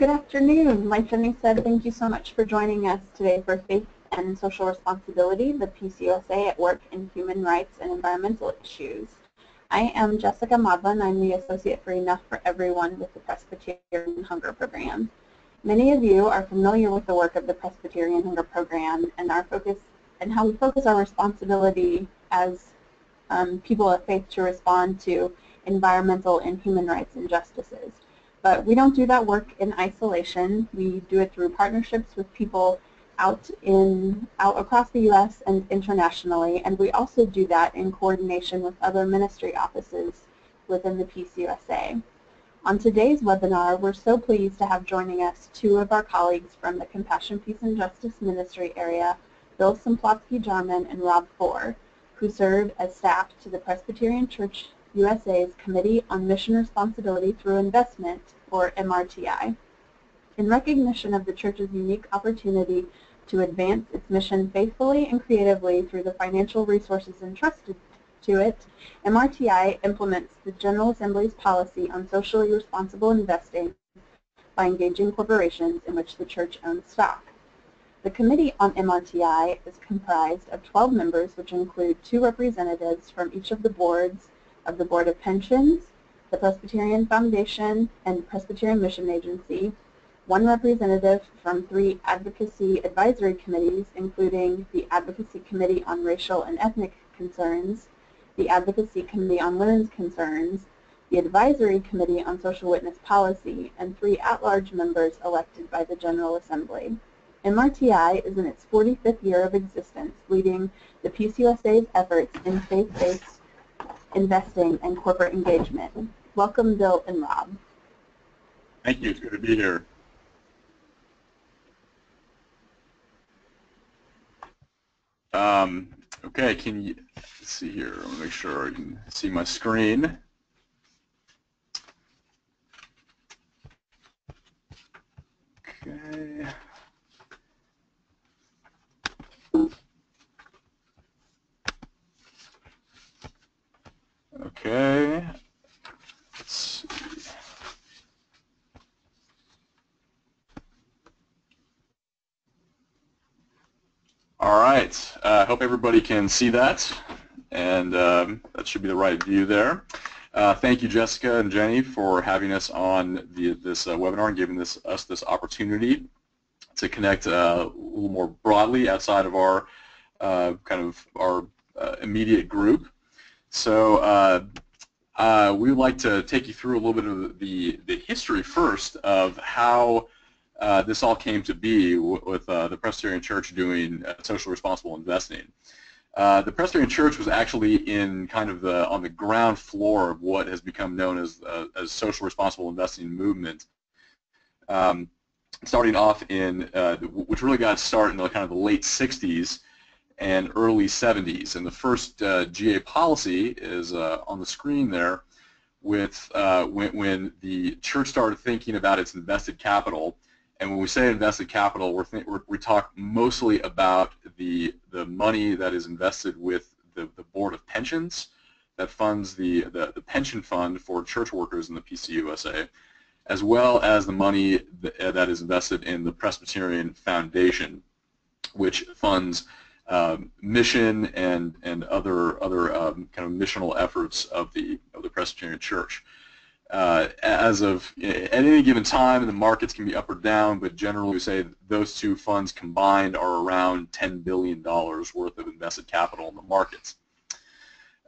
Good afternoon. Like Jenny said, thank you so much for joining us today for Faith and Social Responsibility, the PCUSA at Work in Human Rights and Environmental Issues. I am Jessica Maudlin. I'm the Associate for Enough for Everyone with the Presbyterian Hunger Program. Many of you are familiar with the work of the Presbyterian Hunger Program and our focus and how we focus our responsibility as um, people of faith to respond to environmental and human rights injustices. But we don't do that work in isolation. We do it through partnerships with people out in out across the U.S. and internationally, and we also do that in coordination with other ministry offices within the PCUSA. On today's webinar, we're so pleased to have joining us two of our colleagues from the Compassion, Peace, and Justice Ministry area, Bill Somplatsky-Jarman and Rob Fohr, who serve as staff to the Presbyterian Church USA's Committee on Mission Responsibility Through Investment, or MRTI. In recognition of the Church's unique opportunity to advance its mission faithfully and creatively through the financial resources entrusted to it, MRTI implements the General Assembly's policy on socially responsible investing by engaging corporations in which the Church owns stock. The Committee on MRTI is comprised of 12 members, which include two representatives from each of the boards of the Board of Pensions, the Presbyterian Foundation, and Presbyterian Mission Agency, one representative from three advocacy advisory committees, including the Advocacy Committee on Racial and Ethnic Concerns, the Advocacy Committee on Women's Concerns, the Advisory Committee on Social Witness Policy, and three at-large members elected by the General Assembly. MRTI is in its 45th year of existence, leading the PCUSA's efforts in faith-based investing, and corporate engagement. Welcome, Bill and Rob. Thank you. It's good to be here. Um, okay, can you see here? I want to make sure I can see my screen. Okay. Okay. Let's see. All right. I uh, hope everybody can see that, and um, that should be the right view there. Uh, thank you, Jessica and Jenny, for having us on the, this uh, webinar and giving this, us this opportunity to connect uh, a little more broadly outside of our uh, kind of our uh, immediate group. So uh, uh, we would like to take you through a little bit of the, the history first of how uh, this all came to be with uh, the Presbyterian Church doing uh, social responsible investing. Uh, the Presbyterian Church was actually in kind of the on the ground floor of what has become known as as social responsible investing movement. Um, starting off in which really got started in the kind of the late 60s and early 70s. And the first uh, GA policy is uh, on the screen there with uh, when, when, the church started thinking about its invested capital. And when we say invested capital, we're, we're we talk mostly about the, the money that is invested with the, the Board of Pensions that funds the, the, the pension fund for church workers in the PCUSA, as well as the money that is invested in the Presbyterian Foundation, which funds um, mission and and other other um, kind of missional efforts of the of the Presbyterian Church. Uh, as of at any given time, the markets can be up or down, but generally we say those two funds combined are around $10 billion worth of invested capital in the markets.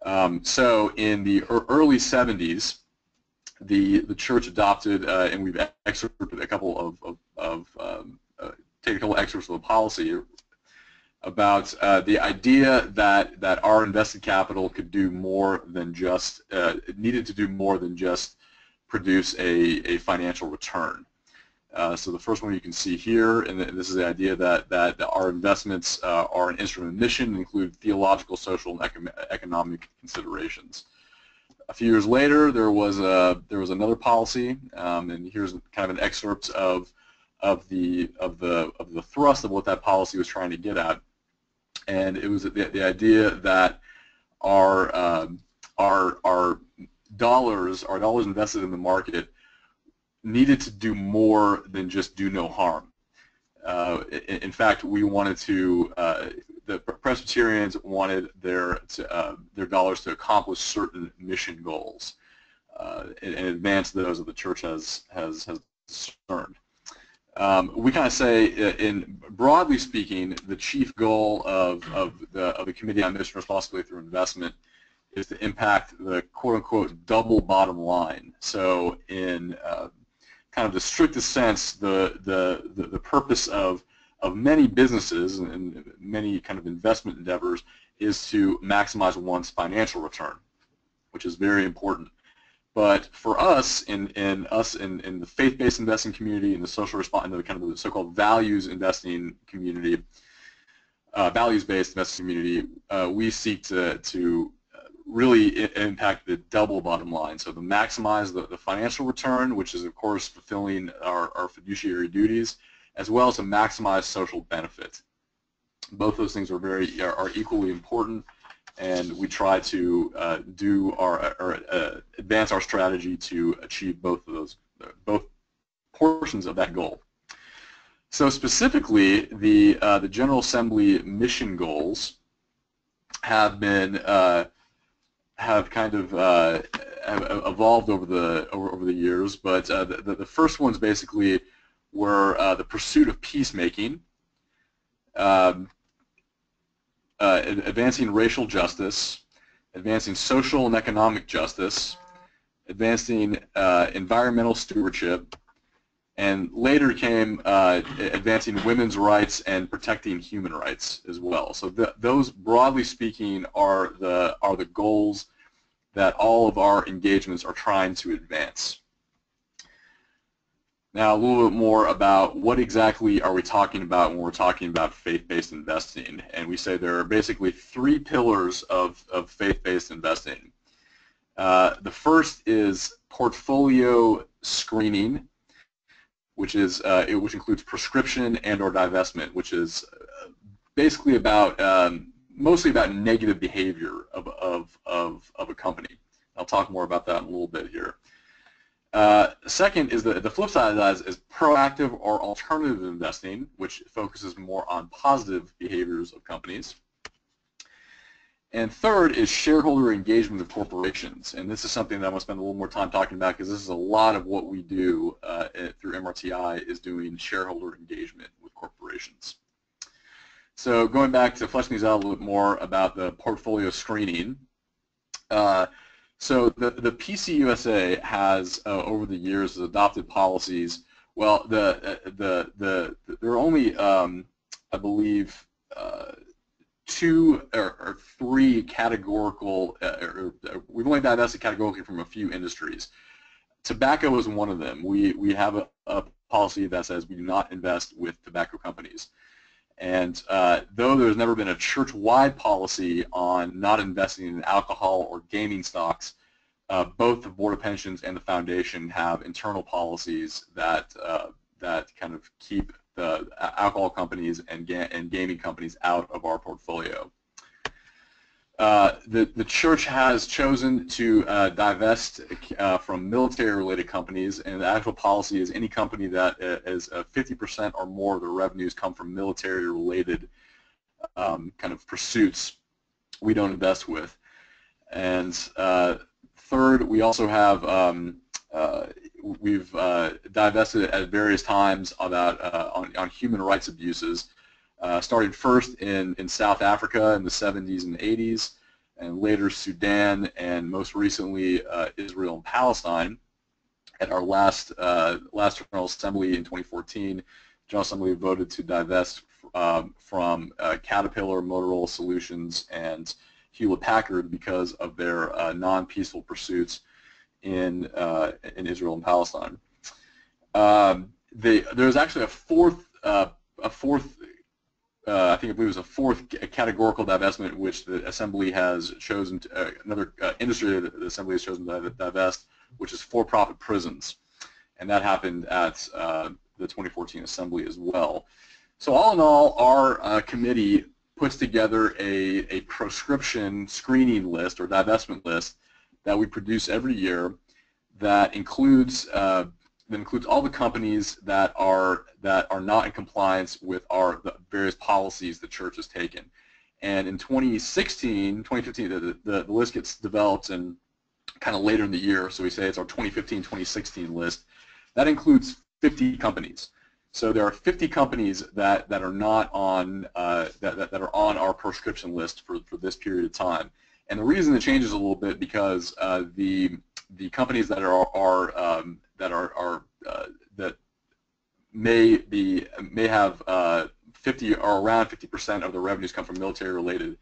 Um, so in the early 70s, the the church adopted, uh, and we've excerpted a couple of, of, of um, uh, take a couple excerpts of the policy about uh, the idea that that our invested capital could do more than just uh, needed to do more than just produce a, a financial return. Uh, so the first one you can see here, and this is the idea that that our investments uh, are an instrument of mission, and include theological, social, and economic considerations. A few years later, there was a there was another policy, um, and here's kind of an excerpt of of the of the of the thrust of what that policy was trying to get at and it was the, the idea that our um, our our dollars, our dollars invested in the market, needed to do more than just do no harm. Uh, in, in, fact, we wanted to, uh, the Presbyterians wanted their, to, uh, their dollars to accomplish certain mission goals uh, and, and, advance those that the church has, has, has discerned. Um, we kind of say, uh, in broadly speaking, the chief goal of, of, the, of the Committee on Mission Responsibility through Investment is to impact the quote-unquote double bottom line. So in uh, kind of the strictest sense, the, the, the, the, purpose of, of many businesses and many kind of investment endeavors is to maximize one's financial return, which is very important. But for us, in, in us in, in the faith-based investing community, in the social response, in the kind of the so-called values investing community, uh, values-based investing community, uh, we seek to, to really impact the double bottom line. So to maximize the, the financial return, which is of course fulfilling our, our fiduciary duties, as well as to maximize social benefit. Both those things are very are, are equally important, and we try to uh, do our or uh, advance our strategy to achieve both of those both portions of that goal. So specifically, the uh, the General Assembly mission goals have been uh, have kind of uh, have evolved over the over, over the years, but uh, the, the first ones basically were the pursuit of peacemaking, um, uh, advancing racial justice, advancing social and economic justice, advancing uh, environmental stewardship, and later came uh, advancing women's rights and protecting human rights as well. So those, broadly speaking, are the are the goals that all of our engagements are trying to advance. Now a little bit more about what exactly are we talking about when we're talking about faith-based investing. And we say there are basically three pillars of, of faith-based investing. Uh, the first is portfolio screening, which is uh, it, which includes proscription and or divestment, which is uh, basically about um, mostly about negative behavior of, of, of, of a company. I'll talk more about that in a little bit here. Uh, second is the, the flip side of that is, is, proactive or alternative investing, which focuses more on positive behaviors of companies. And third is shareholder engagement of corporations. And this is something that I'm going to spend a little more time talking about because this is a lot of what we do uh, through MRTI is doing shareholder engagement with corporations. So going back to fleshing these out a little bit more about the portfolio screening. Uh, so the, the PCUSA has, uh, over the years, adopted policies. Well, the, the, the, the there are only, um, I believe, uh, two or, or, three categorical, uh, or, or, we've only divested categorically from a few industries. Tobacco is one of them. We, we have a, a policy that says we do not invest with tobacco companies. And uh, though there's never been a church-wide policy on not investing in alcohol or gaming stocks, uh, both the Board of Pensions and the Foundation have internal policies that uh, that kind of keep the alcohol companies and, ga and gaming companies out of our portfolio. Uh, the, the church has chosen to uh, divest uh, from military-related companies, and the actual policy is any company that uh, 50% uh, or more of their revenues come from military-related um, kind of pursuits we don't invest with. And third, we also have um, we've divested at various times about on, on human rights abuses uh, started first in, in South Africa in the 70s and 80s, and later Sudan, and most recently uh, Israel and Palestine. At our last uh, last General Assembly in 2014, General Assembly voted to divest um, from uh, Caterpillar, Motorola Solutions, and Hewlett-Packard because of their uh, non-peaceful pursuits in uh, in Israel and Palestine. Um, they, there's actually a fourth a fourth uh, I think I believe it was a fourth categorical divestment which the Assembly has chosen, to, uh, another uh, industry that the Assembly has chosen to divest, which is for-profit prisons. And that happened at uh, the 2014 Assembly as well. So all in all, our uh, committee puts together a, a proscription screening list or divestment list that we produce every year that includes uh, that includes all the companies that are that are not in compliance with our the various policies the church has taken. And in 2016, 2015, the, the, the list gets developed and kind of later in the year, so we say it's our 2015-2016 list. That includes 50 companies. So there are 50 companies that, that are not on uh, that, that, that, are on our proscription list for, for this period of time. And the reason it changes a little bit because uh, the the companies that are are um, that are, are uh, that may be may have uh, 50 or around 50 percent of their revenues come from military related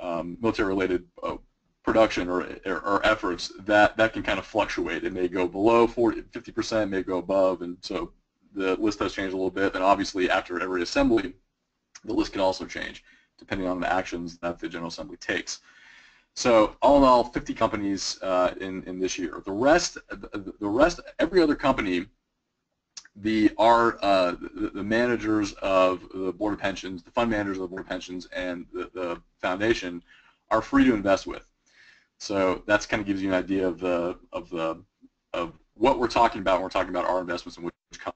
um, military related uh, production or, or, or, efforts that that can kind of fluctuate. It may go below 40, 50 percent, may go above, and so the list does change a little bit. And obviously, after every assembly, the list can also change depending on the actions that the General Assembly takes. So all in all, 50 companies uh, in in this year. The rest, the, rest, every other company the our uh, the, the, managers of the board of pensions, the fund managers of the board of pensions, and the, the foundation are free to invest with. So that's kind of gives you an idea of the of the of what we're talking about when we're talking about our investments in which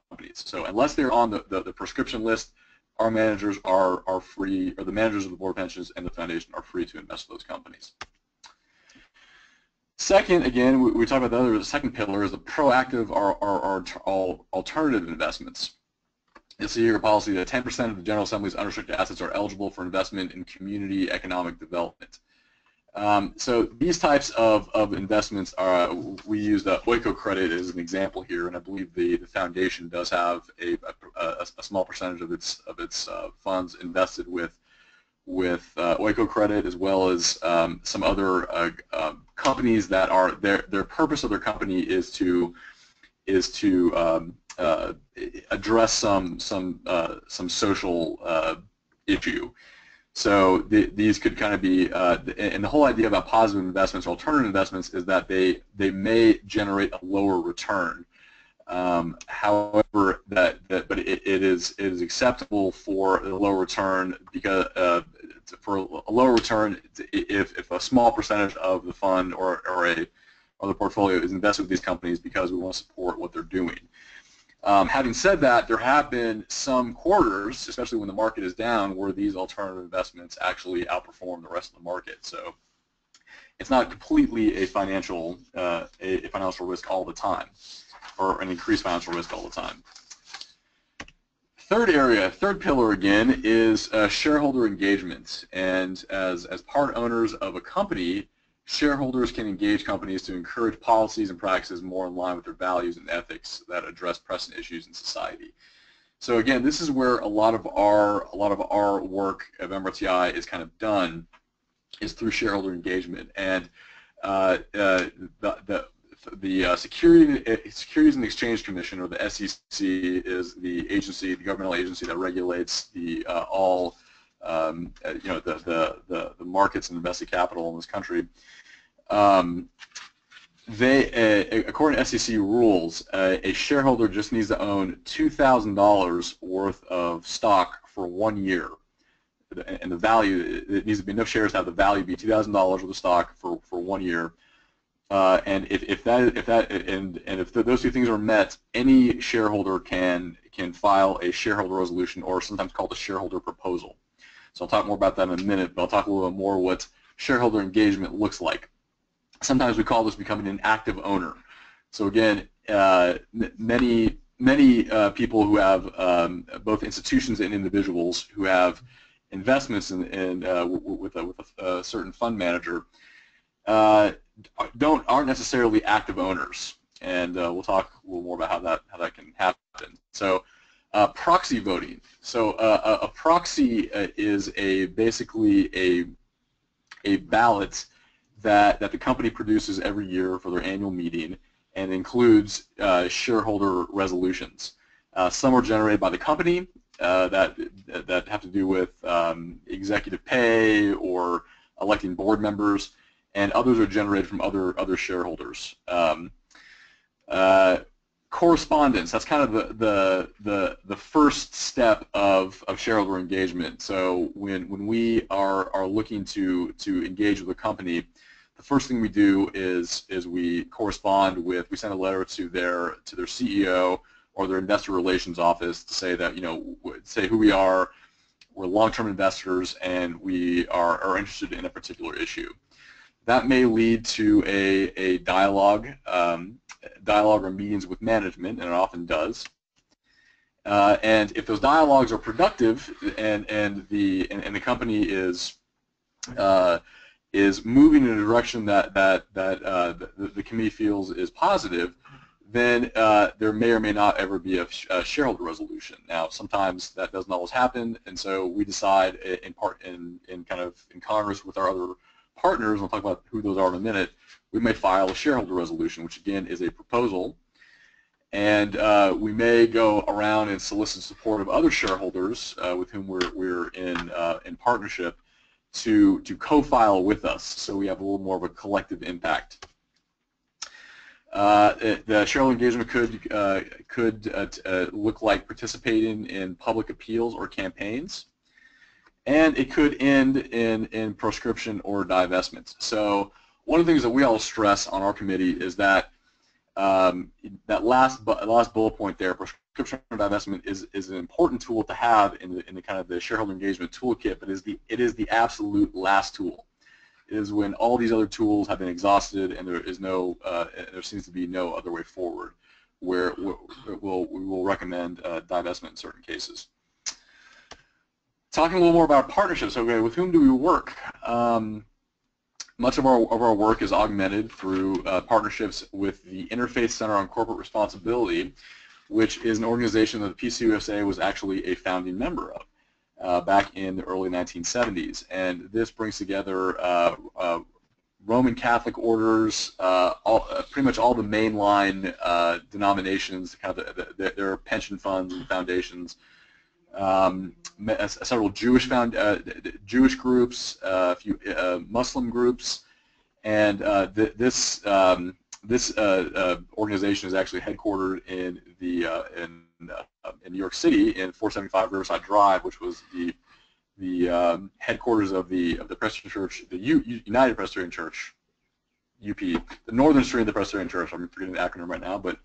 companies. So unless they're on the, the, the proscription list, our managers are are free, or the managers of the board of pensions and the foundation are free to invest in those companies. Second, again, we, we talked about the other, the second pillar is the proactive or, or, or alternative investments. You'll see here a policy that 10% of the General Assembly's unrestricted assets are eligible for investment in community economic development. Um, so these types of, of investments are, we use the Oikocredit as an example here, and I believe the, the foundation does have a, a, a small percentage of its, of its uh, funds invested with with uh, Oikocredit as well as um, some other uh, uh, companies that are their their purpose of their company is to is to um, uh, address some some uh, some social uh, issue. So the, these could kind of be, and the whole idea about positive investments or alternative investments is that they they may generate a lower return. Um, however, that, that but it, it is it is acceptable for a low return because uh, for a lower return if, if a small percentage of the fund or, or a or the portfolio is invested with these companies because we want to support what they're doing. Um, having said that, there have been some quarters, especially when the market is down, where these alternative investments actually outperform the rest of the market. So it's not completely a financial uh, a, a financial risk all the time, or an increased financial risk all the time. Third area, third pillar again, is uh, shareholder engagement. And as, as part owners of a company, shareholders can engage companies to encourage policies and practices more in line with their values and ethics that address pressing issues in society. So again, this is where a lot of our a lot of our work of MRTI is kind of done, is through shareholder engagement. And uh, uh, the, the the uh, Security, uh, Securities and Exchange Commission, or the SEC, is the agency, the governmental agency that regulates the uh, all, um, uh, you know, the, the, the, the, markets and invested capital in this country. Um, they, uh, according to SEC rules, a shareholder just needs to own $2,000 worth of stock for one year. And the value, it needs to be enough shares to have the value be $2,000 worth of stock for, for one year uh, and if, if that if that and and if those two things are met, any shareholder can can file a shareholder resolution or sometimes called a shareholder proposal. So I'll talk more about that in a minute, but I'll talk a little bit more what shareholder engagement looks like. Sometimes we call this becoming an active owner. So again, uh, many many uh, people who have um, both institutions and individuals who have investments in, in uh, with, a, with a, a certain fund manager uh, aren't necessarily active owners, and uh, we'll talk a little more about how that how that can happen. So, uh, proxy voting. So, uh, a, a, proxy uh, is a basically a a ballot that that the company produces every year for their annual meeting, and includes uh, shareholder resolutions. Uh, some are generated by the company that that have to do with um, executive pay or electing board members and others are generated from other other shareholders. Um, uh, correspondence, that's kind of the, the, the, the first step of, of shareholder engagement. So when, when we are, are looking to, to engage with a company, the first thing we do is is we correspond with we send a letter to their to their CEO or their investor relations office to say that you know say who we are, we're long-term investors and we are, are interested in a particular issue. That may lead to a, a dialogue, um, dialogue or meetings with management, and it often does. Uh, and if those dialogues are productive and, and, the, and, and the company is, uh, is moving in a direction that, that, that uh, the, the committee feels is positive, then uh, there may or may not ever be a, a, shareholder resolution. Now, sometimes that doesn't always happen, and so we decide in part in, in kind of in Congress with our other partners, we'll talk about who those are in a minute, we may file a shareholder resolution, which again is a proposal, and uh, we may go around and solicit support of other shareholders uh, with whom we're, we're in, uh, in partnership to, to co-file with us so we have a little more of a collective impact. Uh, the shareholder engagement could uh, could uh, uh, look like participating in public appeals or campaigns, and it could end in in proscription or divestment. So one of the things that we all stress on our committee is that um, that last last bullet point there, proscription or divestment, is is an important tool to have in the in the kind of the shareholder engagement toolkit, but is the it is the absolute last tool It is when all these other tools have been exhausted and there is no, uh, there seems to be no other way forward where we'll, we will recommend uh, divestment in certain cases. Talking a little more about partnerships, okay, with whom do we work? Um, much of our, of our work is augmented through uh, partnerships with the Interfaith Center on Corporate Responsibility, which is an organization that the PCUSA was actually a founding member of uh, back in the early 1970s. And this brings together uh, uh, Roman Catholic orders, uh, all, uh, pretty much all the mainline denominations, kind of the, the, their pension funds and foundations, um, several Jewish found Jewish groups, a few Muslim groups, and th this um, this organization is actually headquartered in the in uh, in New York City in 475 Riverside Drive, which was the the um, headquarters of the of the Presbyterian Church, the U, United Presbyterian Church, UP, the Northern Stream of the Presbyterian Church. I'm forgetting the acronym right now, but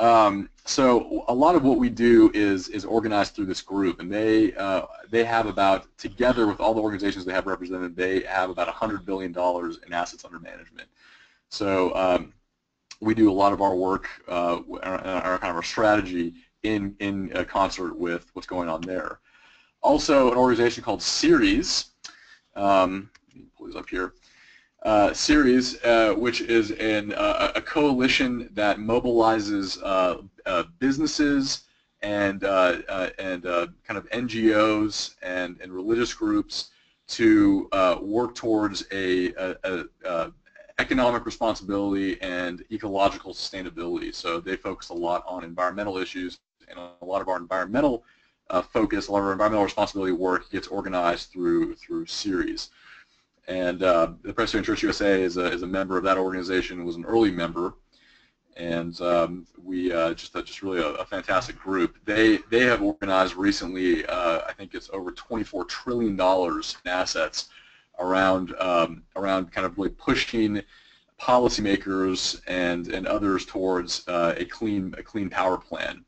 um, so a lot of what we do is is organized through this group, and they uh, they have about together with all the organizations they have represented, they have about 100 billion dollars in assets under management. So um, we do a lot of our work, uh, our, our kind of our strategy in, in concert with what's going on there. Also, an organization called Ceres, um, pull these up here, uh, Ceres, uh, which is uh, a coalition that mobilizes uh, uh, businesses and, and kind of NGOs and, and religious groups to work towards a, a, a, economic responsibility and ecological sustainability. So they focus a lot on environmental issues and a lot of our environmental focus, a lot of our environmental responsibility work gets organized through through Ceres. And uh, the Presbyterian Church USA is a, is a member of that organization, was an early member, and um, we uh, just uh, just really a, a, fantastic group. They they have organized recently, uh, I think it's over 24 trillion dollars in assets around um, around kind of really pushing policymakers and and others towards uh, a clean a clean power plan.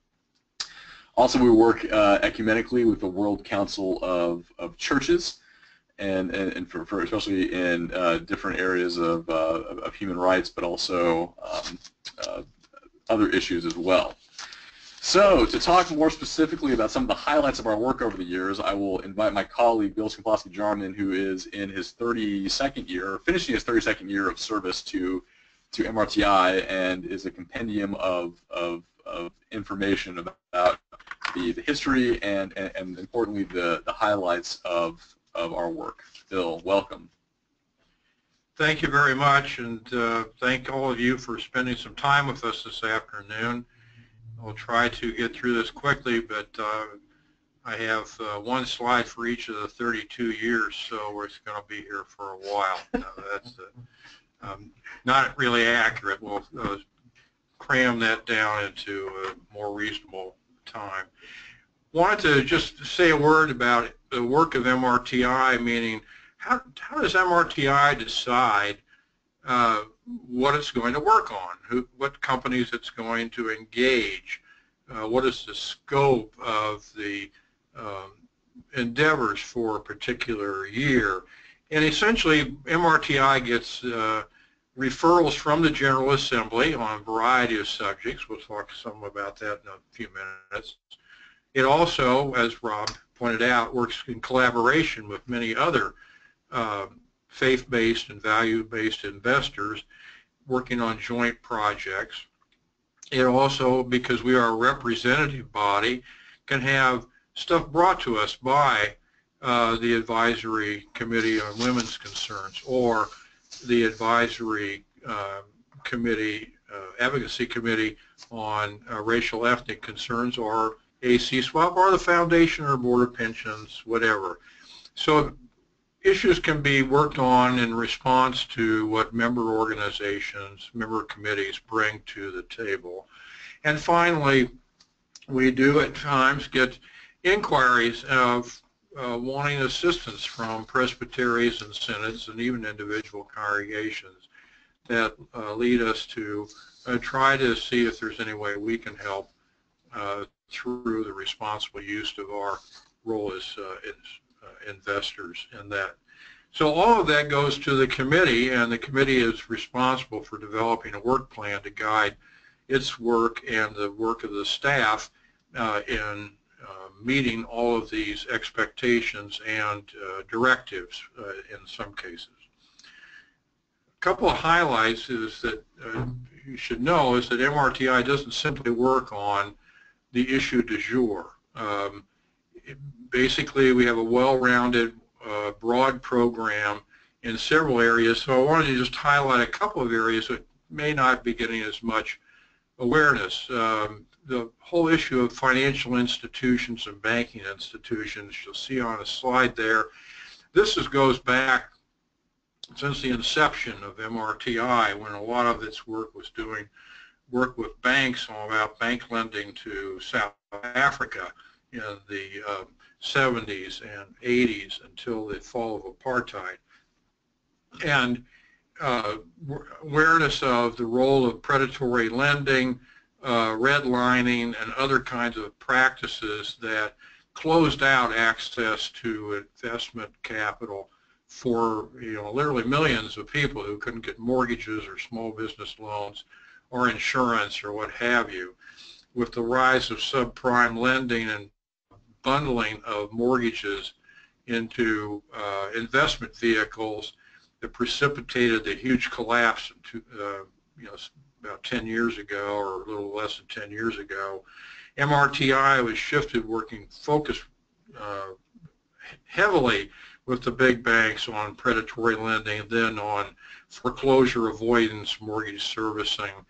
Also, we work uh, ecumenically with the World Council of, of Churches, and, and, and for, for, especially in uh, different areas of, uh, of, human rights, but also um, uh, other issues as well. So, to talk more specifically about some of the highlights of our work over the years, I will invite my colleague Bill Somplatsky-Jarman, who is in his 32nd year, finishing his 32nd year of service to to MRTI, and is a compendium of, of, of information about the, the history and, and, and importantly the, the highlights of, of our work. Bill, welcome. Thank you very much, and uh, thank all of you for spending some time with us this afternoon. We'll try to get through this quickly, but uh, I have uh, one slide for each of the 32 years, so we're going to be here for a while. that's uh, um, not really accurate. We'll uh, cram that down into a more reasonable time. Wanted to just say a word about the work of MRTI, meaning how, how does MRTI decide uh, what it's going to work on, who, what companies it's going to engage, uh, what is the scope of the um, endeavors for a particular year. And essentially, MRTI gets uh, referrals from the General Assembly on a variety of subjects. We'll talk some about that in a few minutes. It also, as Rob pointed out, works in collaboration with many other uh, faith-based and value-based investors working on joint projects. It also, because we are a representative body, can have stuff brought to us by uh, the Advisory Committee on Women's Concerns or the Advisory uh, Committee, Advocacy Committee on uh, Racial Ethnic Concerns or ACSWP or the Foundation or Board of Pensions, whatever. So issues can be worked on in response to what member organizations, member committees bring to the table. And finally, we do at times get inquiries of uh, wanting assistance from presbyteries and synods and even individual congregations that uh, lead us to uh, try to see if there's any way we can help uh, through the responsible use of our role as, uh, as uh, investors in that. So all of that goes to the committee, and the committee is responsible for developing a work plan to guide its work and the work of the staff in uh, meeting all of these expectations and uh, directives uh, in some cases. A couple of highlights is that you should know is that MRTI doesn't simply work on the issue du jour. Um, basically, we have a well-rounded, uh, broad program in several areas, so I wanted to just highlight a couple of areas that may not be getting as much awareness. Um, the whole issue of financial institutions and banking institutions, you'll see on a slide there, this is, goes back since the inception of MRTI when a lot of its work was doing work with banks on about bank lending to South Africa in the uh, 70s and 80s until the fall of apartheid. And uh, awareness of the role of predatory lending, uh, redlining, and other kinds of practices that closed out access to investment capital for you know literally millions of people who couldn't get mortgages or small business loans or insurance or what have you. With the rise of subprime lending and bundling of mortgages into uh, investment vehicles that precipitated the huge collapse to, uh, you know, about 10 years ago or a little less than 10 years ago, MRTI was shifted working focused uh, heavily with the big banks on predatory lending, then on foreclosure avoidance, mortgage servicing,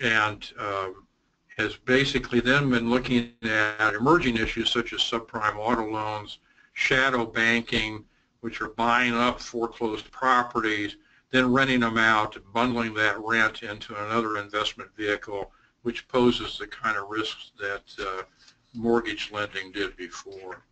and uh, has basically then been looking at emerging issues such as subprime auto loans, shadow banking, which are buying up foreclosed properties, then renting them out, bundling that rent into another investment vehicle, which poses the kind of risks that uh, mortgage lending did before.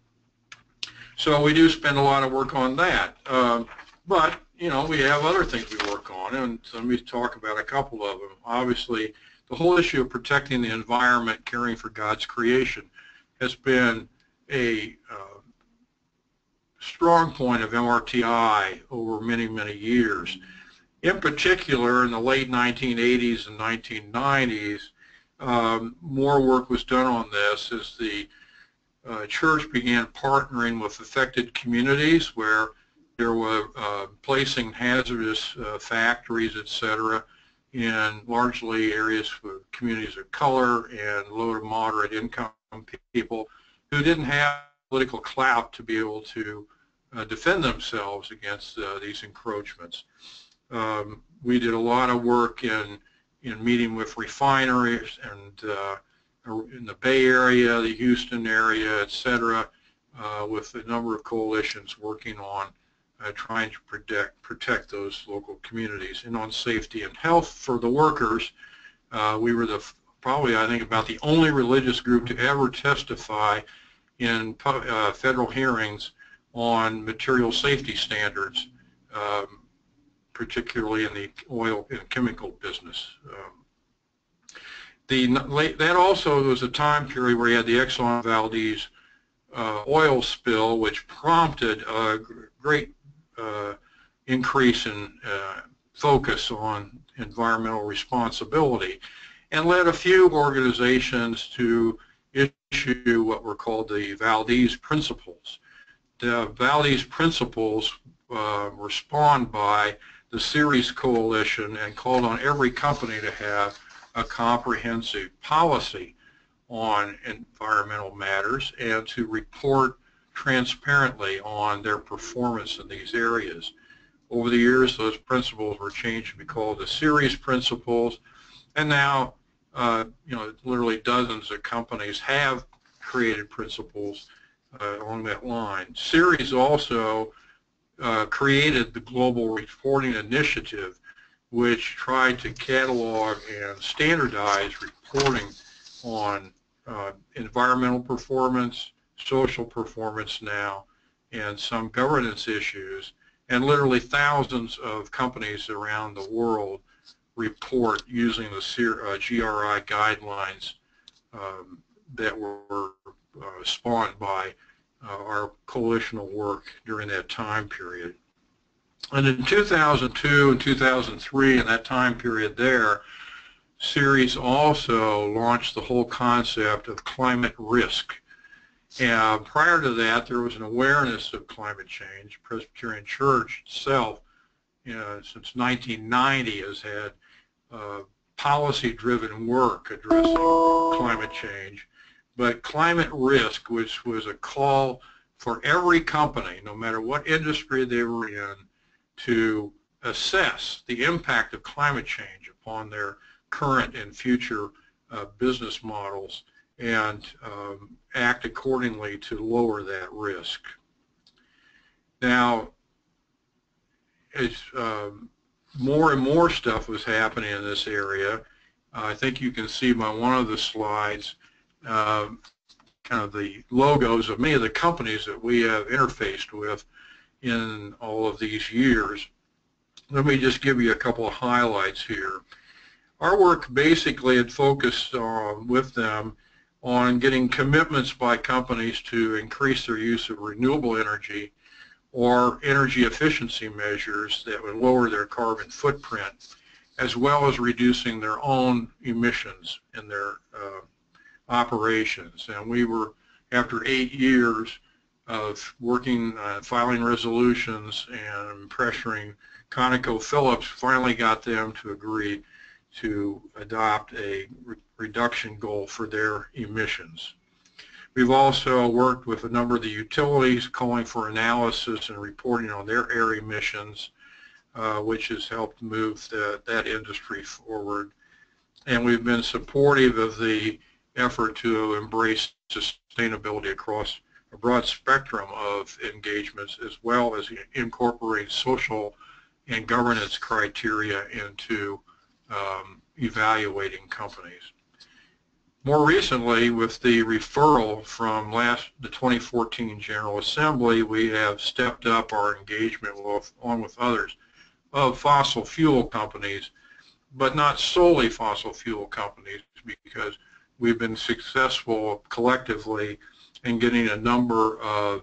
So we do spend a lot of work on that. Um, but, you know, we have other things we work on, and let me talk about a couple of them. Obviously, the whole issue of protecting the environment, caring for God's creation, has been a uh, strong point of MRTI over many, many years. In particular, in the late 1980s and 1990s, um, more work was done on this as the uh, church began partnering with affected communities where there were uh, placing hazardous uh, factories, et cetera, in largely areas for communities of color and low to moderate income people who didn't have political clout to be able to uh, defend themselves against uh, these encroachments. Um, we did a lot of work in in meeting with refineries and uh, in the Bay Area, the Houston area, et cetera, uh, with a number of coalitions working on uh, trying to protect protect those local communities and on safety and health for the workers. Uh, we were the probably I think about the only religious group to ever testify in federal hearings on material safety standards, um, particularly in the oil and chemical business. Um, the, that also was a time period where you had the Exxon Valdez uh, oil spill, which prompted a great uh, increase in uh, focus on environmental responsibility and led a few organizations to issue what were called the Valdez Principles. The Valdez Principles uh, were spawned by the Ceres Coalition and called on every company to have a comprehensive policy on environmental matters and to report transparently on their performance in these areas. Over the years, those principles were changed to be called the Ceres Principles, and now, uh, you know, literally dozens of companies have created principles uh, along that line. Ceres also uh, created the Global Reporting Initiative, which tried to catalog and standardize reporting on uh, environmental performance, social performance now, and some governance issues. And literally thousands of companies around the world report using the uh, GRI guidelines um, that were uh, spawned by uh, our coalitional work during that time period. And in 2002 and 2003, in that time period there, Ceres also launched the whole concept of climate risk. And prior to that, there was an awareness of climate change. Presbyterian Church itself, you know, since 1990, has had uh, policy-driven work addressing climate change. But climate risk, which was a call for every company, no matter what industry they were in, to assess the impact of climate change upon their current and future uh, business models and um, act accordingly to lower that risk. Now, as um, more and more stuff was happening in this area, I think you can see by one of the slides uh, kind of the logos of many of the companies that we have interfaced with in all of these years. Let me just give you a couple of highlights here. Our work basically had focused uh, with them on getting commitments by companies to increase their use of renewable energy or energy efficiency measures that would lower their carbon footprint, as well as reducing their own emissions in their uh, operations. And we were, after eight years of working, uh, filing resolutions and pressuring ConocoPhillips, finally got them to agree to adopt a re reduction goal for their emissions. We've also worked with a number of the utilities calling for analysis and reporting on their air emissions, uh, which has helped move the, that industry forward. And we've been supportive of the effort to embrace sustainability across a broad spectrum of engagements as well as incorporate social and governance criteria into um, evaluating companies. More recently, with the referral from last the 2014 General Assembly, we have stepped up our engagement with, on with others of fossil fuel companies, but not solely fossil fuel companies because we've been successful collectively in getting a number of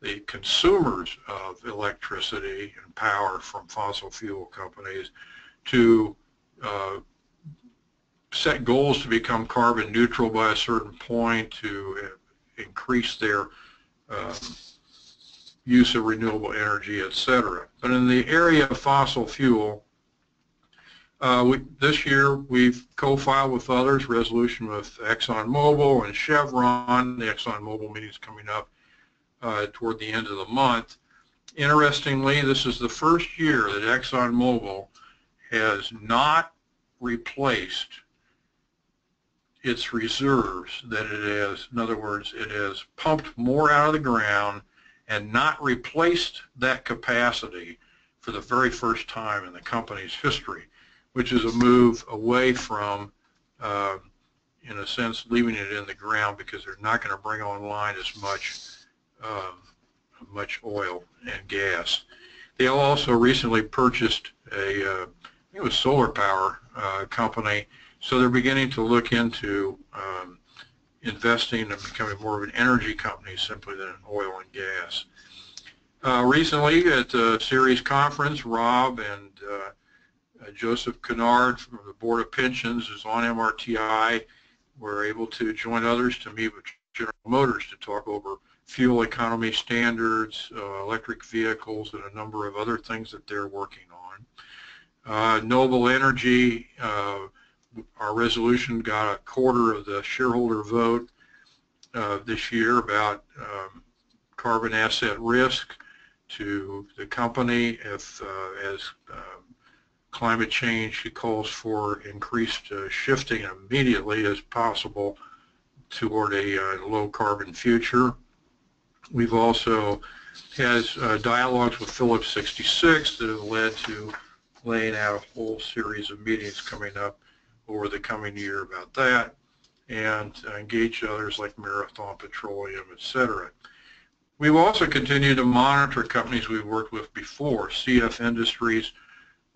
the consumers of electricity and power from fossil fuel companies to uh, set goals to become carbon neutral by a certain point, to increase their um, use of renewable energy, etc. But in the area of fossil fuel, uh, we, this year we've co-filed with others, resolution with ExxonMobil and Chevron. The ExxonMobil meeting is coming up uh, toward the end of the month. Interestingly, this is the first year that ExxonMobil has not replaced its reserves that it has. In other words, it has pumped more out of the ground and not replaced that capacity for the very first time in the company's history which is a move away from, uh, in a sense, leaving it in the ground because they're not going to bring online as much, um, much oil and gas. They also recently purchased a, uh, it was solar power uh, company, so they're beginning to look into um, investing and becoming more of an energy company simply than oil and gas. Uh, recently at the Ceres conference, Rob and uh, uh, Joseph Kennard from the Board of Pensions is on MRTI. We're able to join others to meet with General Motors to talk over fuel economy standards, uh, electric vehicles, and a number of other things that they're working on. Uh, Noble Energy, uh, our resolution got a quarter of the shareholder vote uh, this year about um, carbon asset risk to the company if uh, as climate change calls for increased uh, shifting immediately as possible toward a uh, low carbon future. We've also had uh, dialogues with Phillips 66 that have led to laying out a whole series of meetings coming up over the coming year about that and engage others like Marathon Petroleum, etc. We've also continued to monitor companies we've worked with before, CF Industries,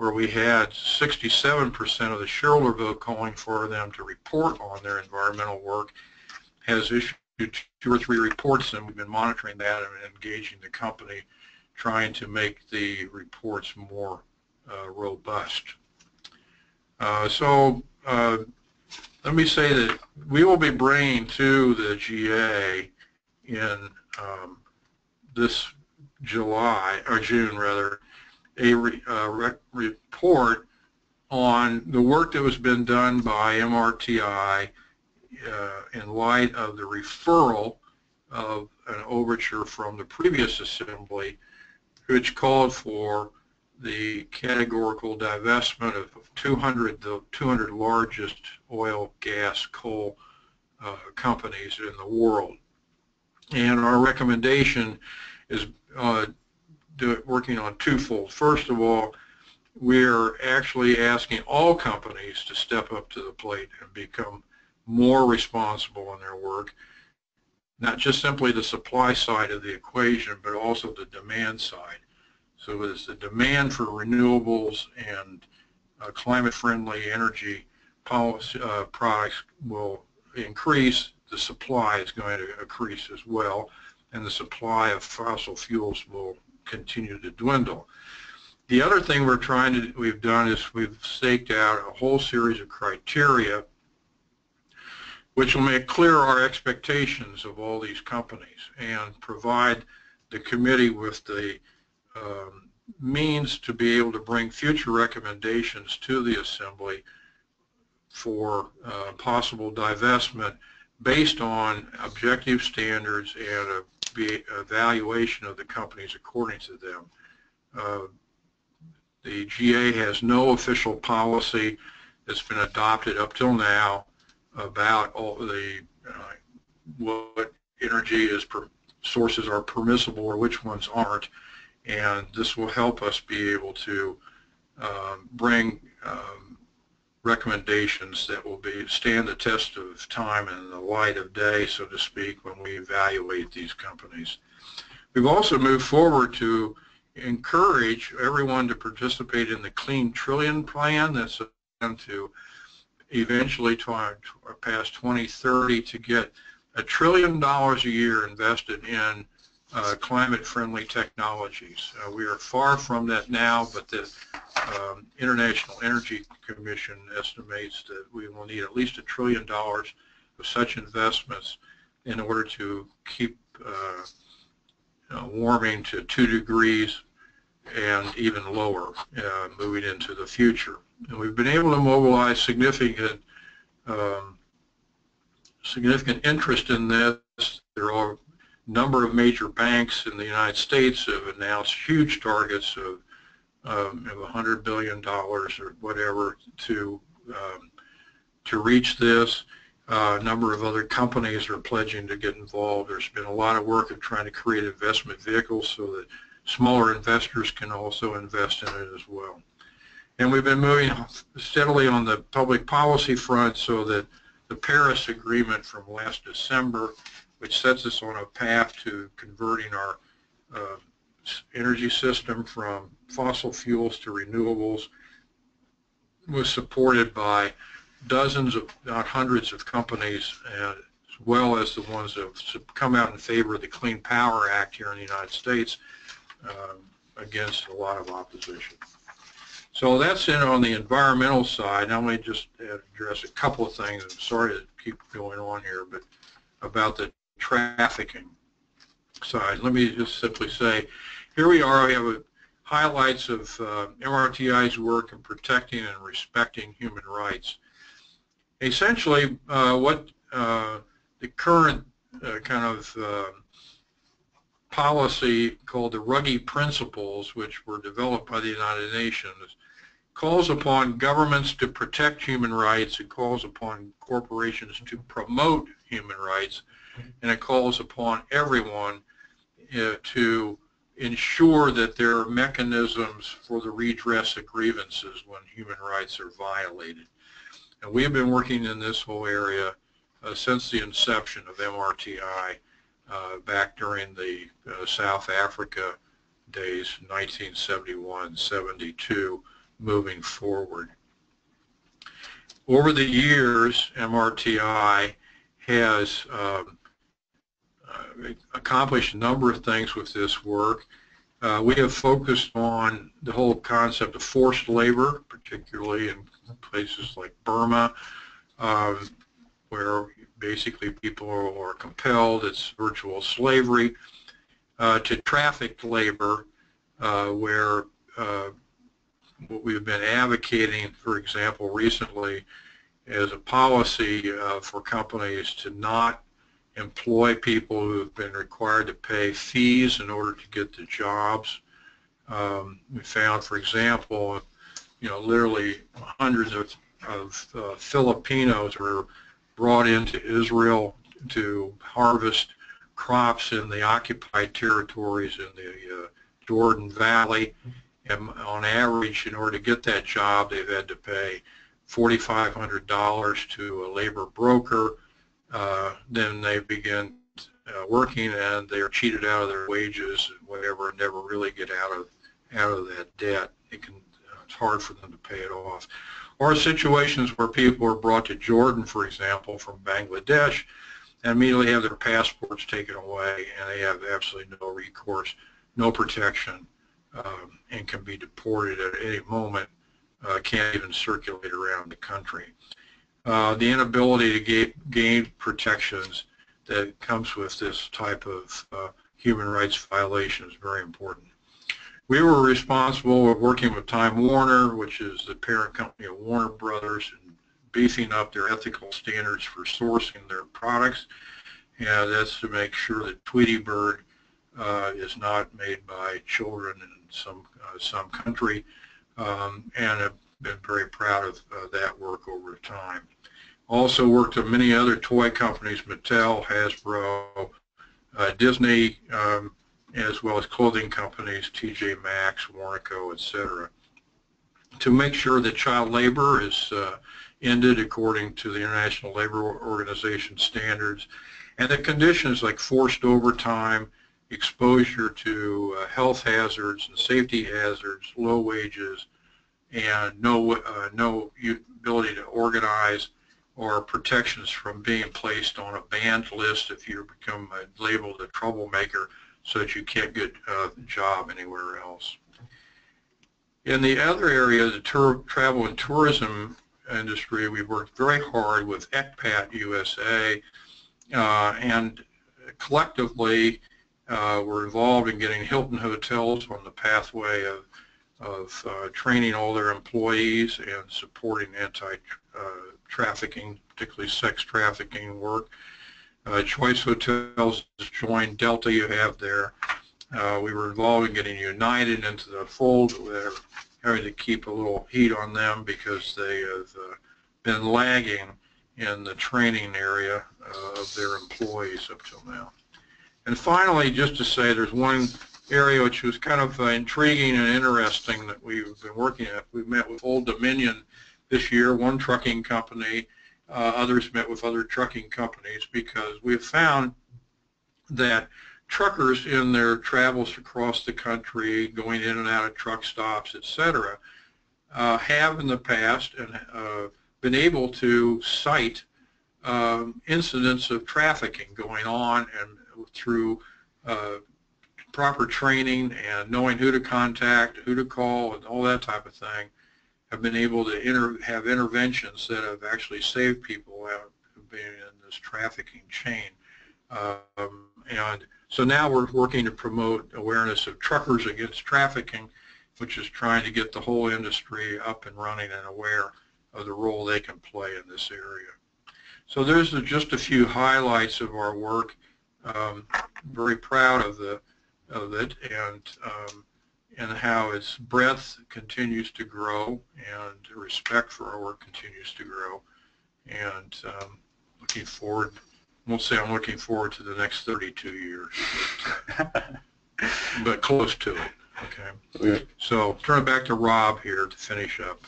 where we had 67% of the shareholder vote calling for them to report on their environmental work, has issued two or three reports, and we've been monitoring that and engaging the company, trying to make the reports more uh, robust. Uh, so uh, let me say that we will be bringing to the GA in um, this July, or June rather, a re, uh, re, report on the work that was been done by MRTI uh, in light of the referral of an overture from the previous assembly which called for the categorical divestment of 200 the 200 largest oil, gas, coal uh, companies in the world. And our recommendation is uh, do, it working on twofold. First of all, we're actually asking all companies to step up to the plate and become more responsible in their work, not just simply the supply side of the equation, but also the demand side. So as the demand for renewables and uh, climate-friendly energy policy, uh, products will increase, the supply is going to increase as well, and the supply of fossil fuels will continue to dwindle. The other thing we're trying to, we've done is we've staked out a whole series of criteria which will make clear our expectations of all these companies and provide the committee with the um, means to be able to bring future recommendations to the Assembly for uh, possible divestment based on objective standards and a evaluation of the companies according to them. Uh, the GA has no official policy that's been adopted up till now about all the uh, what energy is per, sources are permissible or which ones aren't and this will help us be able to um, bring um, recommendations that will be stand the test of time and the light of day, so to speak, when we evaluate these companies. We've also moved forward to encourage everyone to participate in the Clean Trillion Plan that's to eventually to past 2030 to get a trillion dollars a year invested in uh, climate-friendly technologies. Uh, we are far from that now, but the um, International Energy Commission estimates that we will need at least a trillion dollars of such investments in order to keep uh, uh warming to two degrees and even lower uh, moving into the future. And we've been able to mobilize significant um, significant interest in this. There are number of major banks in the United States have announced huge targets of, um, of $100 billion or whatever to, um, to reach this. Uh, a number of other companies are pledging to get involved. There's been a lot of work of trying to create investment vehicles so that smaller investors can also invest in it as well. And we've been moving steadily on the public policy front so that the Paris Agreement from last December which sets us on a path to converting our uh, energy system from fossil fuels to renewables was supported by dozens of, not hundreds of companies, uh, as well as the ones that have come out in favor of the Clean Power Act here in the United States um, against a lot of opposition. So that's it on the environmental side. Now let me just address a couple of things. I'm sorry to keep going on here, but about the trafficking side. Let me just simply say, here we are. We have a, highlights of uh, MRTI's work in protecting and respecting human rights. Essentially, uh, what uh, the current uh, kind of uh, policy called the Ruggie Principles, which were developed by the United Nations, calls upon governments to protect human rights, it calls upon corporations to promote human rights, and it calls upon everyone uh, to ensure that there are mechanisms for the redress of grievances when human rights are violated. And we have been working in this whole area uh, since the inception of MRTI uh, back during the uh, South Africa days, 1971-72, moving forward. Over the years, MRTI has um, accomplished a number of things with this work. Uh, we have focused on the whole concept of forced labor, particularly in places like Burma, um, where basically people are, compelled, it's virtual slavery, uh, to trafficked labor, uh, where uh, what we've been advocating, for example, recently, is a policy uh, for companies to not employ people who have been required to pay fees in order to get the jobs. Um, we found, for example, you know, literally hundreds of, of uh, Filipinos were brought into Israel to harvest crops in the occupied territories in the uh, Jordan Valley. And on average, in order to get that job, they've had to pay $4,500 to a labor broker. Uh, then they begin uh, working and they're cheated out of their wages and whatever and never really get out of out of that debt. It can it's hard for them to pay it off. Or situations where people are brought to Jordan, for example, from Bangladesh, and immediately have their passports taken away, and they have absolutely no recourse, no protection, um, and can be deported at any moment, uh, can't even circulate around the country. Uh, the inability to gain, gain protections that comes with this type of uh, human rights violation is very important. We were responsible for working with Time Warner, which is the parent company of Warner Brothers, and beefing up their ethical standards for sourcing their products. And that's to make sure that Tweety Bird uh, is not made by children in some uh, some country, um, and been very proud of uh, that work over time. Also worked with many other toy companies, Mattel, Hasbro, uh, Disney, um, as well as clothing companies, TJ Maxx, Warnaco, etc., to make sure that child labor is uh, ended according to the International Labor Organization standards, and that conditions like forced overtime, exposure to uh, health hazards and safety hazards, low wages, and no uh, no ability to organize or protections from being placed on a banned list if you become uh, labeled a troublemaker so that you can't get a job anywhere else. In the other area, the travel and tourism industry, we worked very hard with ECPAT USA uh, and collectively uh, we're involved in getting Hilton hotels on the pathway of, of uh, training all their employees and supporting anti-trafficking, particularly sex trafficking work. Uh, Choice Hotels joined Delta you have there. Uh, we were involved in getting United into the fold. We're having to keep a little heat on them because they have uh, been lagging in the training area uh, of their employees up till now. And finally, just to say there's one area which was kind of uh, intriguing and interesting that we've been working at. We met with Old Dominion this year, one trucking company, uh, others met with other trucking companies because we have found that truckers in their travels across the country, going in and out of truck stops, etc., uh, have in the past and uh, been able to cite um, incidents of trafficking going on and through uh, proper training and knowing who to contact, who to call, and all that type of thing, have been able to inter have interventions that have actually saved people out of being in this trafficking chain. Um, and so now we're working to promote awareness of truckers against trafficking, which is trying to get the whole industry up and running and aware of the role they can play in this area. So there's just a few highlights of our work. Um, very proud of the of it and um, and how its breadth continues to grow and respect for our work continues to grow. And um, looking forward, I won't say I'm looking forward to the next 32 years, but, uh, but close to it. Okay. So turn it back to Rob here to finish up.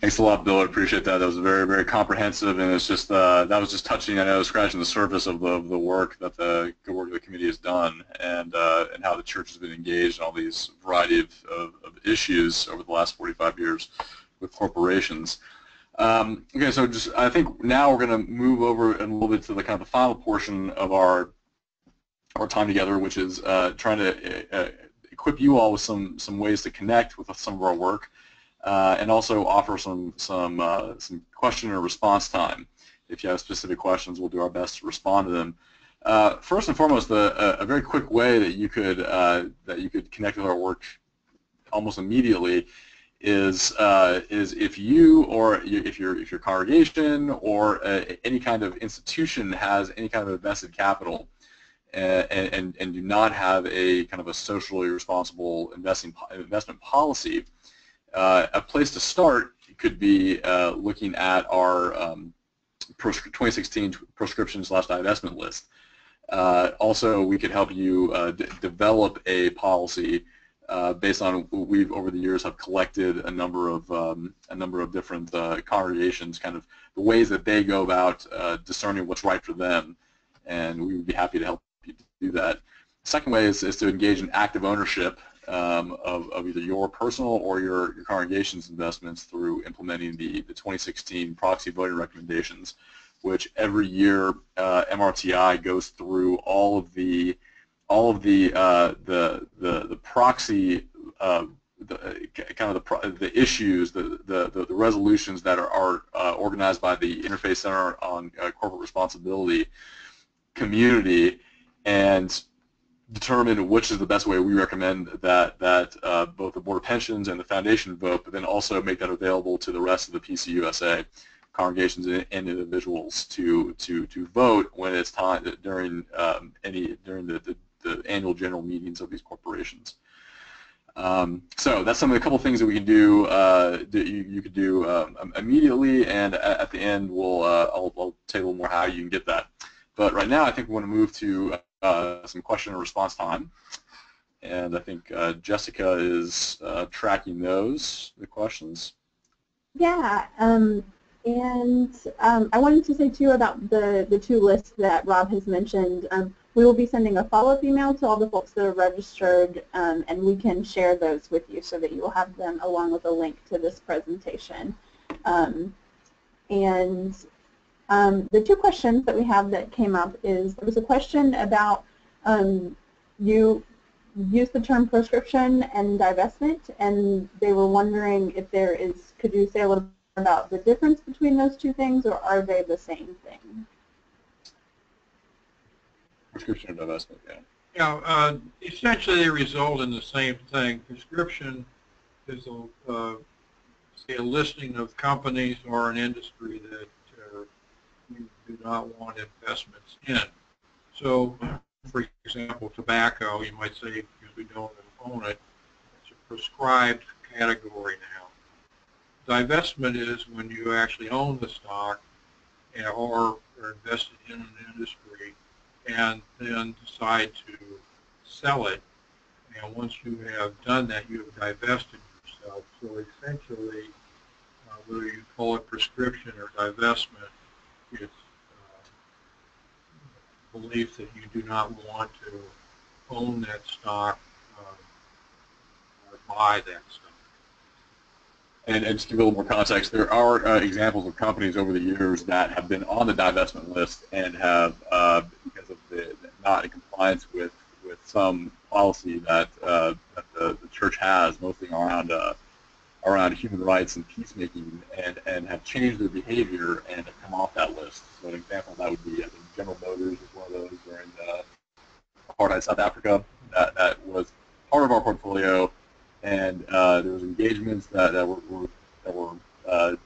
Thanks a lot, Bill. I appreciate that. That was very, very comprehensive, and it's just uh, that was just touching. I know, scratching the surface of the, of the work that the good work the committee has done, and uh, and how the church has been engaged in all these variety of, of, of issues over the last 45 years with corporations. Um, okay, so just I think now we're going to move over a little bit to the kind of the final portion of our our time together, which is uh, trying to uh, equip you all with some some ways to connect with some of our work uh, and also offer some some uh, some question or response time. If you have specific questions, we'll do our best to respond to them. Uh, first and foremost, a, a, very quick way that you could uh, that you could connect with our work almost immediately is uh, is if you or if your if your congregation or uh, any kind of institution has any kind of invested capital and, and, and do not have a kind of a socially responsible investing investment policy, uh, a place to start could be uh, looking at our um, 2016 proscription slash divestment list. Uh, also, we could help you uh, develop a policy uh, based on what we've over the years have collected a number of um, a number of different uh, congregations, kind of the ways that they go about discerning what's right for them, and we would be happy to help you do that. Second way is, is to engage in active ownership um, of, of, either your personal or your, your congregation's investments through implementing the, the 2016 proxy voting recommendations, which every year uh, MRTI goes through all of the all of the uh, the, the the proxy uh, the, kind of the the issues the the, the resolutions that are, are uh, organized by the Interfaith Center on uh, Corporate Responsibility community. And determine which is the best way we recommend that that uh, both the Board of Pensions and the Foundation vote, but then also make that available to the rest of the PCUSA congregations and, individuals to to to vote when it's time during um, any during the, the, the, annual general meetings of these corporations. Um, so that's some of the couple things that we can do uh, that you, you could do um, immediately, and at, at the end we'll uh, I'll, I'll tell you a little more how you can get that. But right now I think we want to move to uh, some question and response time. And I think uh, Jessica is uh, tracking those, the questions. Yeah, um, and um, I wanted to say too about the, the two lists that Rob has mentioned. Um, we will be sending a follow-up email to all the folks that are registered, um, and we can share those with you so that you will have them along with a link to this presentation. Um, and um, the two questions that we have that came up is there was a question about um, you use the term proscription and divestment, and they were wondering if there is, could you say a little bit about the difference between those two things, or are they the same thing? Proscription and divestment, yeah. Yeah, uh, essentially they result in the same thing. Proscription is a, uh, say a listing of companies or an industry that you do not want investments in. So, for example, tobacco, you might say, because we don't own it, it's a proscribed category now. Divestment is when you actually own the stock or are invested in an industry and then decide to sell it. And once you have done that, you have divested yourself. So essentially, uh, whether you call it proscription or divestment, it's belief that you do not want to own that stock um, or buy that stock. And, and just to give a little more context, there are uh, examples of companies over the years that have been on the divestment list and have, uh, because of the not in compliance with, with some policy that, uh, that the, the church has, mostly around uh, around human rights and peacemaking, and, and have changed their behavior and have come off that list. So an example of that would be I think General Motors is one of those during the apartheid South Africa. That, that was part of our portfolio and uh, there was engagements that, that were, were that were uh,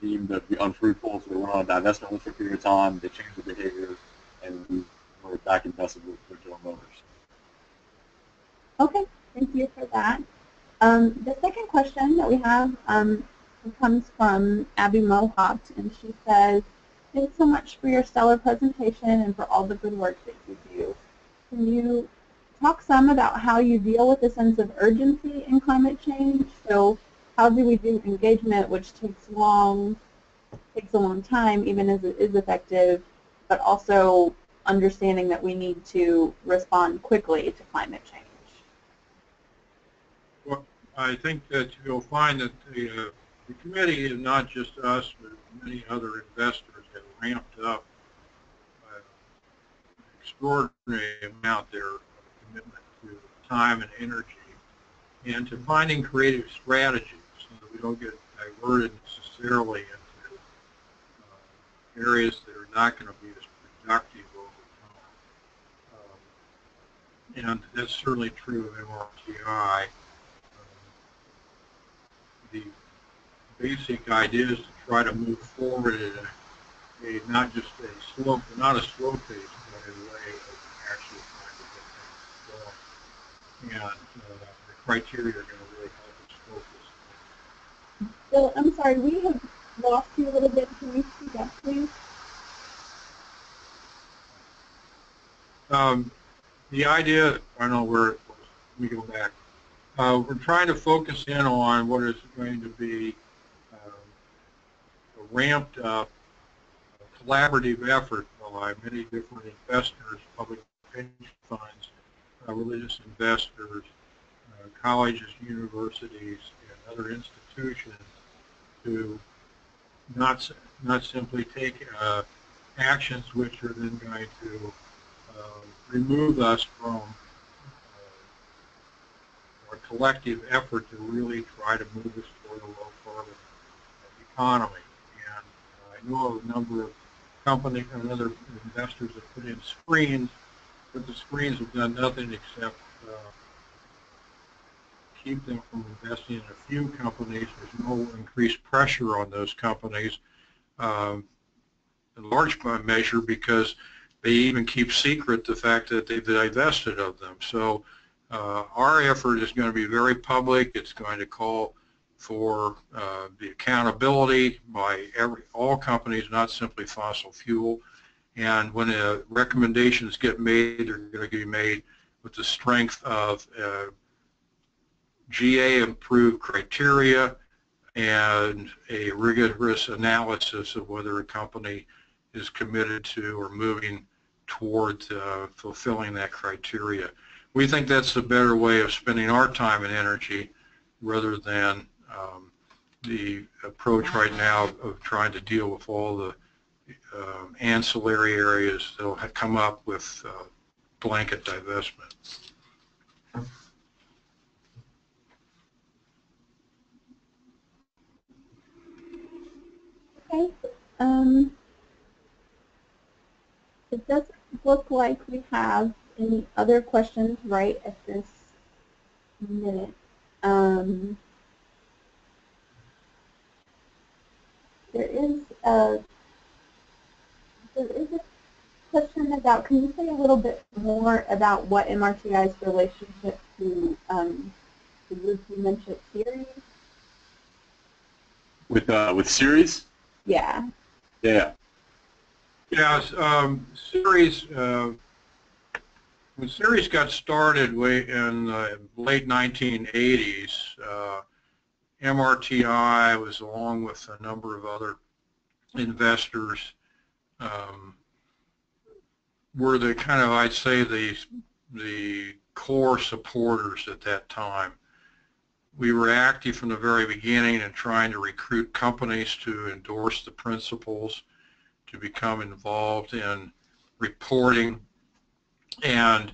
deemed to be unfruitful, so they went on a divestment list for a period of time. They changed their behavior, and we were back invested with, with General Motors. Okay, thank you for that. Um, the second question that we have um, comes from Abby Mohawk, and she says, thanks so much for your stellar presentation and for all the good work that you do. Can you talk some about how you deal with the sense of urgency in climate change? So how do we do engagement, which takes long, takes a long time, even as it is effective, but also understanding that we need to respond quickly to climate change? I think that you'll find that the, uh, the committee, and not just us, but many other investors have ramped up uh, an extraordinary amount their commitment to time and energy and to finding creative strategies so that we don't get diverted necessarily into uh, areas that are not going to be as productive over time. Um, and that's certainly true of MRTI. The basic idea is to try to move forward at a, a not just a slow, not a slow pace, but a way of actually trying to get things going. And uh, the criteria are going to really help us focus. Bill, I'm sorry, we have lost you a little bit. Can you speak up, please? Um, the idea, I don't know where it was. Let me go back. Uh, we're trying to focus in on what is going to be um, a ramped up collaborative effort by many different investors, public pension funds, uh, religious investors, uh, colleges, universities, and other institutions to not not simply take uh, actions which are then going to uh, remove us from our collective effort to really try to move us toward a low carbon economy. And I know a number of companies and other investors have put in screens, but the screens have done nothing except uh, keep them from investing in a few companies. There's no increased pressure on those companies, um, in large measure because they even keep secret the fact that they've divested of them. So uh, our effort is going to be very public. It's going to call for uh, the accountability by every, all companies, not simply fossil fuel. And when uh, recommendations get made, they're going to be made with the strength of uh, GA improved criteria and a rigorous analysis of whether a company is committed to or moving toward uh, fulfilling that criteria. We think that's a better way of spending our time and energy rather than um, the approach right now of trying to deal with all the uh, ancillary areas that will come up with uh, blanket divestment. Okay. Um, it doesn't look like we have any other questions right at this minute. Um, there is a there is a question about. Can you say a little bit more about what MRTI's relationship to um, the Youth Mentorship series? With uh, with Ceres? Yeah. Yeah. Yes, um, Ceres, uh, when Ceres got started way in the late 1980s, uh, MRTI was along with a number of other investors um, were the kind of, I'd say, the the core supporters at that time. We were active from the very beginning in trying to recruit companies to endorse the principles, to become involved in reporting, and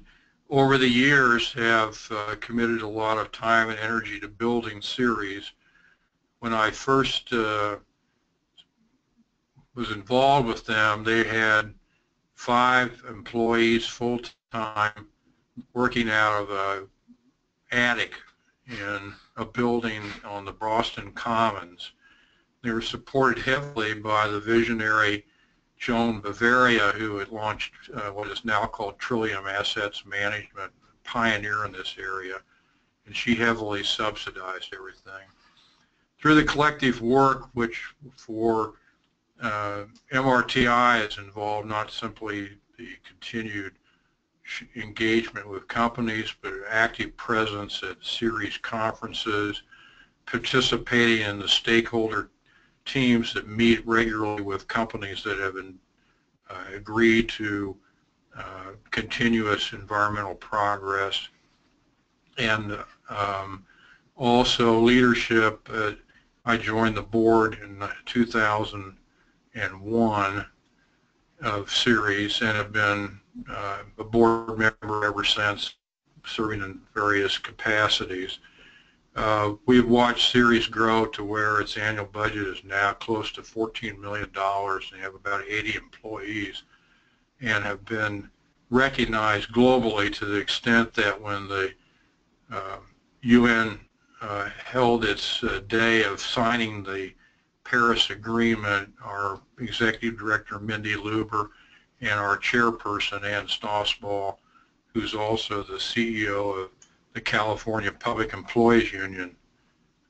over the years have uh, committed a lot of time and energy to building Ceres. When I first uh, was involved with them, they had five employees full-time working out of a attic in a building on the Boston Commons. They were supported heavily by the visionary Joan Bavaria, who had launched uh, what is now called Trillium Assets Management, pioneer in this area, and she heavily subsidized everything. Through the collective work, which for uh, MRTI is involved, not simply the continued engagement with companies, but active presence at Ceres conferences, participating in the stakeholder teams that meet regularly with companies that have uh, agreed to uh, continuous environmental progress, and um, also leadership. Uh, I joined the board in 2001 of Ceres and have been uh, a board member ever since, serving in various capacities. Uh, we've watched Ceres grow to where its annual budget is now close to $14 million and have about 80 employees and have been recognized globally to the extent that when the uh, UN uh, held its uh, day of signing the Paris Agreement, our Executive Director Mindy Luber and our chairperson Anne Stausboll, who's also the CEO of the California Public Employees Union,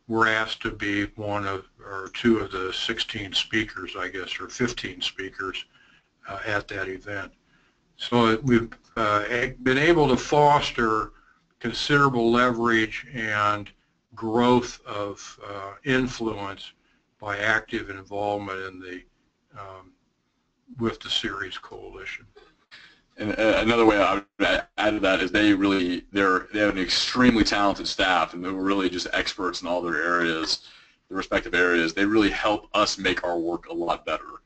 were asked to be one of or two of the 16 speakers, I guess, or 15 speakers uh, at that event. So we've uh, been able to foster considerable leverage and growth of uh, influence by active involvement in the um, with the Ceres coalition. And uh, another way I would add to that is they really they're they have an extremely talented staff, and they're really just experts in all their areas, their respective areas. They really help us make our work a lot better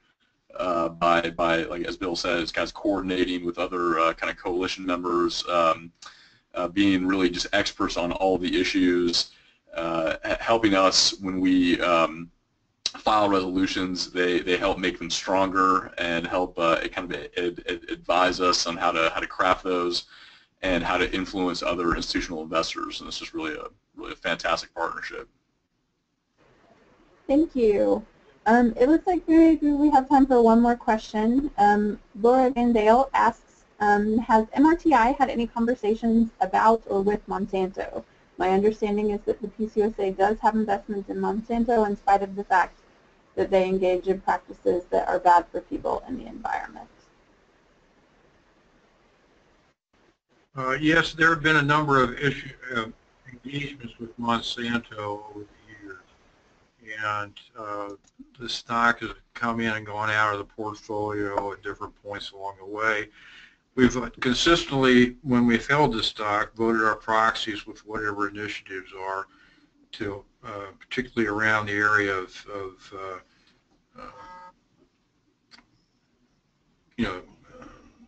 uh, by by like as Bill says, guys coordinating with other uh, kind of coalition members, um, uh, being really just experts on all the issues, uh, helping us when we um, file resolutions. They they help make them stronger and help uh, kind of ad, ad, advise us on how to how to craft those and how to influence other institutional investors. And this is really a really a fantastic partnership. Thank you. Um, it looks like maybe we have time for one more question. Um, Laura Vandale asks, um, has MRTI had any conversations about or with Monsanto? My understanding is that the PCUSA does have investments in Monsanto in spite of the fact that they engage in practices that are bad for people and the environment. Uh, yes, there have been a number of issue, uh, engagements with Monsanto over the years, and uh, the stock has come in and gone out of the portfolio at different points along the way. We've consistently, when we've held the stock, voted our proxies with whatever initiatives are to, uh, particularly around the area of, of uh, uh, you know,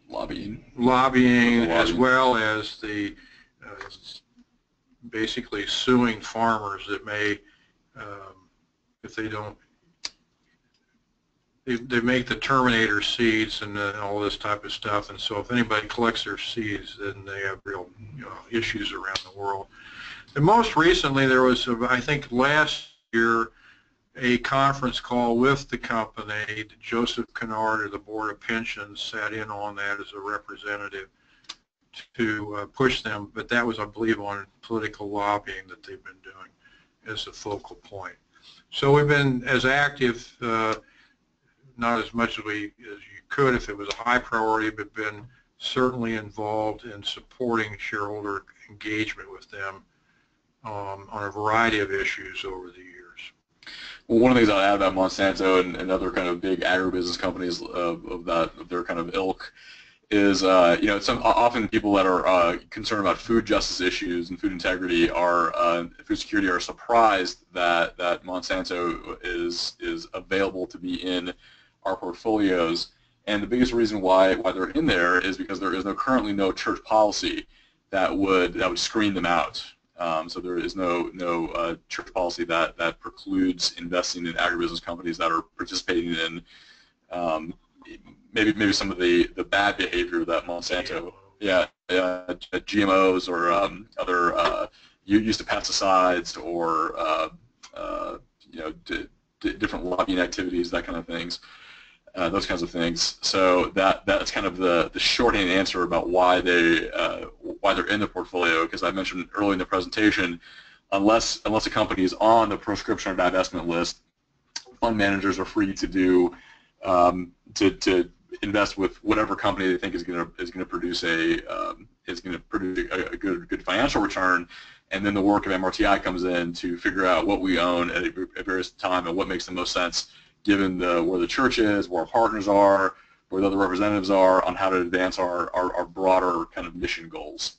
lobbying, lobbying, lobbying, as well as the uh, basically suing farmers that may, um, if they don't they, they make the terminator seeds and uh, all this type of stuff. And so if anybody collects their seeds, then they have real you know, issues around the world. And most recently, there was, I think last year, a conference call with the company. Joseph Kennard of the Board of Pensions sat in on that as a representative to uh, push them, but that was, I believe, on political lobbying that they've been doing as a focal point. So we've been as active uh, not as much as we as you could if it was a high priority, but been certainly involved in supporting shareholder engagement with them um, on a variety of issues over the years. Well, one of the things I'd add about Monsanto and, and other kind of big agribusiness companies of, of that of their kind of ilk is, uh, you know, some often people that are uh, concerned about food justice issues and food integrity are uh, food security are surprised that that Monsanto is is available to be in our portfolios. And the biggest reason why why they're in there is because there is no currently no church policy that would that would screen them out. Um, so there is no no uh, church policy that that precludes investing in agribusiness companies that are participating in um, maybe maybe some of the the bad behavior that Monsanto yeah uh, GMOs or um, other uh, use of pesticides or uh, uh, you know different lobbying activities that kind of things. Uh, those kinds of things. So that that's kind of the the shorthand answer about why they uh, why they're in the portfolio. Because I mentioned early in the presentation, unless unless a company is on the proscription or divestment list, fund managers are free to do um, to to invest with whatever company they think is going to is going to produce a um, is going to produce a, a good good financial return. And then the work of MRTI comes in to figure out what we own at, a, at various time and what makes the most sense given the, where the church is, where our partners are, where the other representatives are, on how to advance our, our, our broader kind of mission goals.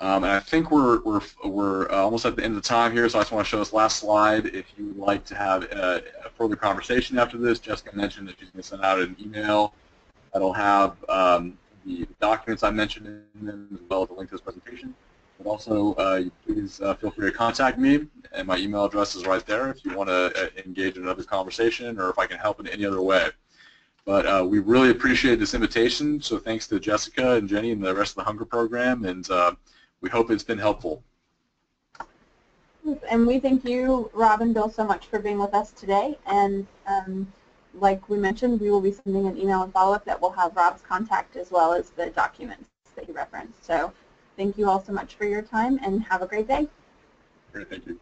Um, and I think we're, we're, we're uh, almost at the end of the time here, so I just want to show this last slide. If you would like to have a, a further conversation after this, Jessica mentioned that she's going to send out an email that'll have um, the documents I mentioned in them as well as a link to this presentation. Also, uh, please uh, feel free to contact me, and my email address is right there if you want to uh, engage in another conversation or if I can help in any other way. But uh, we really appreciate this invitation, so thanks to Jessica and Jenny and the rest of the Hunger Program, and uh, we hope it's been helpful. And we thank you, Rob and Bill, so much for being with us today. And um, like we mentioned, we will be sending an email and follow-up that will have Rob's contact as well as the documents that he referenced. So Thank you all so much for your time and have a great day. Great, thank you.